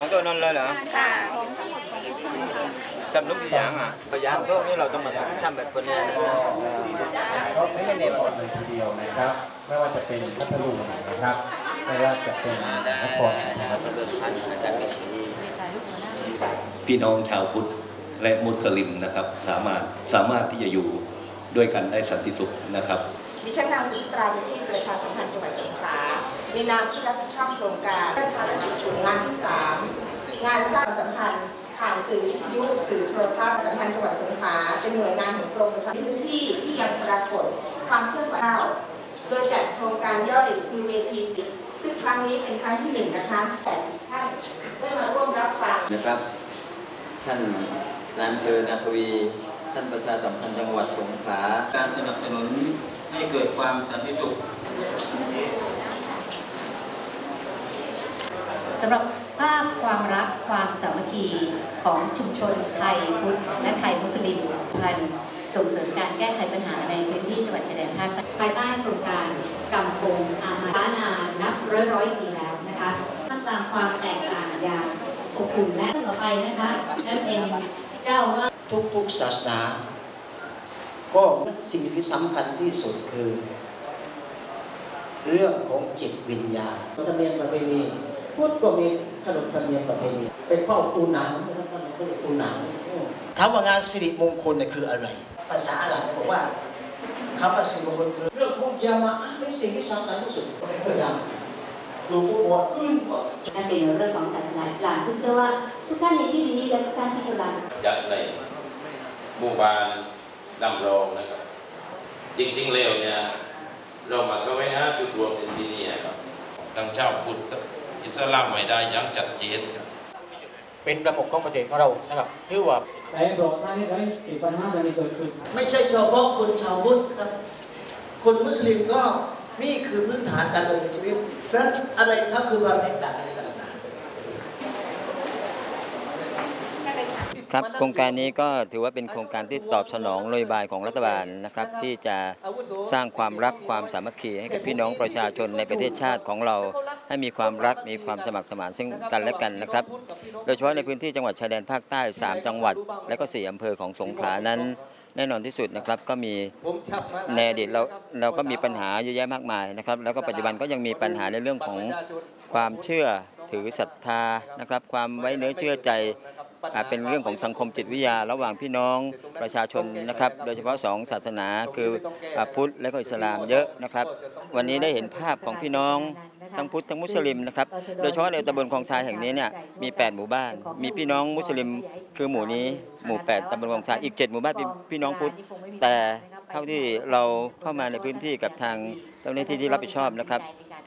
ของตัวนั้นเลยเหรอค่ะทำลูกกี่อย่างอะพยางพวกนี้เราต้องมาทำแบบคนนี้นะก็ไม่ได้เน้นหมดเลยทีเดียวนะครับ ไม่ว่าจะเป็นพัทลุงนะครับ ไม่ว่าจะเป็นนครนะครับเริ่มพันอาจารย์เป็นดีพี่น้องชาวพุทธและมุสลิมนะครับ สามารถสามารถที่จะอยู่ด้วยกันได้สันติสุขนะครับดิฉันนางสุมิตราบุญชีพประชาสัมพันธ์จังหวัดสงขลาในนามผู้รับผิดชอบโครงการได้ภารกิจกลุ่มงานที่ 3 งานสร้างสัมพันธ์ผ่าน สื่อวิทยุสื่อโทรทัศน์สัมพันธ์จังหวัดสงขลาเป็นหน่วยงานของกรมประชาพันธ์พื้นที่ที่ยังปรากฏความเคลื่อนไหวโดยจัดโครงการย่อยคือเวทีสิซึ่งครั้งนี้เป็นครั้งที่หนึ่งนะคะ80ท่านได้มาร่วมรับฟังนะครับ ท่านนายอำเภอนาทวี ท่านประชาสัมพันธ์จังหวัดสงขลาการสนับสนุนให้เกิดความสันติสุขำหรับภาพความรักความสามัคคีของชุมชนไทยพุทธและไทยมุสลิมพันส่งเสริมการแก้ไขปัญหาในพื้นที่จังหวัดชายแดนภาคใต้ภายใต้โครงการกำปงอามาล้านนานับร้อยร้อยๆปีแล้วนะคะท่ามกลางความแตกต่างอย่างอบอุ่นและต่อไปนะคะนั่นเป็นเจ้าว่าทุกๆศาสนา ก็สิ่งที่สำคัญที่สุดคือ เรื่องของจิตวิญญาณธรรมเนียมประเพณี พุทธก็มีขนบธรรมเนียมประเพณีเป็นข้าวปูหนังนะครับท่านก็เรียกปูหนังถามว่างานสิริมงคลเนี่ยคืออะไร ภาษาอาหรับบอกว่าคำว่าสิริมงคลคือเรื่องของยามาอะห์เป็นสิ่งที่สำคัญที่สุดก็อย่างดูฟุตบอลอื่นก็นั่นเป็นเรื่องของศาสนาอิสลามซึ่งเชื่อว่าทุกท่านในที่นี้และทุกท่านที่กำลังจัดในหมู่บ้านดำรงนะครับ จริงๆแล้วเนี่ยเรามาแสวงหาจุดรวมในที่นี่ครับทั้งเจ้าพุทธ อิสลามไม่ได้อยังจัดเจนครับเป็นประมุขของประเทศของเรานะครับถือว่าแต่บอกท่านนี้ไว้อีกปัญหาจะมีเกิดขึ้นไม่ใช่เฉพาะคนชาวพุทธครับ คนมุสลิมก็นี่คือพื้นฐานการดำเนินชีวิตเพราะฉะนั้นอะไรครับคือความแตกต่างในศาสนาครับโครงการนี้ก็ถือว่าเป็นโครงการที่ตอบสนองนโยบายของรัฐบาลนะครับ ที่จะสร้างความรักความสามัคคีให้กับพี่น้องประชาชนในประเทศชาติของเรา ให้มีความรักมีความสมัครสมานซึ่งกันและกันนะครับ โดยเฉพาะในพื้นที่จังหวัดชายแดนภาคใต้ 3 จังหวัด และก็ 4 อำเภอของสงขลานั้น แน่นอนที่สุดนะครับก็มีในอดีตเราเราก็มีปัญหาเยอะแยะมากมายนะครับ แล้วก็ปัจจุบันก็ยังมีปัญหาในเรื่องของความเชื่อถือศรัทธานะครับ ความไว้เนื้อเชื่อใจอ่าเป็นเรื่องของสังคมจิตวิทยาระหว่างพี่น้องประชาชนนะครับ โดยเฉพาะสองศาสนาคือพุทธและก็อิสลามเยอะนะครับ วันนี้ได้เห็นภาพของพี่น้อง ทั้งพุทธทั้งมุสลิมนะครับ โดยเฉพาะในตำบลคลองทรายแห่งนี้เนี่ยมี 8 หมู่บ้าน มีพี่น้องมุสลิมคือหมู่นี้หมู่ 8ตำบลคลองทรายอีก 7 หมู่บ้านเป็นพี่น้องพุทธ แต่เท่าที่เราเข้ามาในพื้นที่กับทางเจ้าหน้าที่ที่รับผิดชอบนะครับ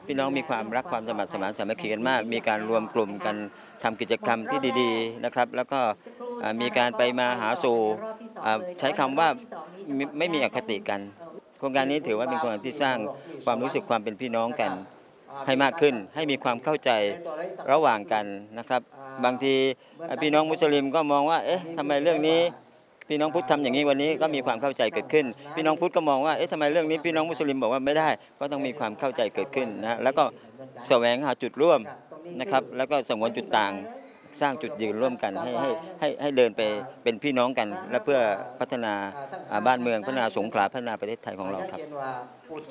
พี่น้องมีความรักความสมัครสมานสามัคคีกันมาก มีการรวมกลุ่มกันทำกิจกรรมที่ดีๆนะครับ แล้วก็อ่ามีการไปมาหาสู่อ่าใช้คำว่าไม่ไม่มีอคติกัน โครงการนี้ถือว่าเป็นโครงการที่สร้างความรู้สึกความเป็นพี่น้องกัน ให้มากขึ้น ให้มีความเข้าใจระหว่างกันนะครับ บางทีพี่น้องมุสลิมก็มองว่าเอ๊ะทำไมเรื่องนี้พี่น้องพุทธทำอย่างนี้วันนี้ก็มีความเข้าใจเกิดขึ้น พี่น้องพุทธก็มองว่าเอ๊ะทำไมเรื่องนี้พี่น้องมุสลิมบอกว่าไม่ได้ ก็ต้องมีความเข้าใจเกิดขึ้นนะแล้วก็แสวงหาจุดร่วมนะครับ แล้วก็สงวนจุดต่างสร้างจุดยืนร่วมกันให้ให้ให้ให้เดินไปเป็นพี่น้องกัน และเพื่อพัฒนาอ่าบ้านเมืองพัฒนาสงขลาพัฒนาประเทศไทยของเราครับ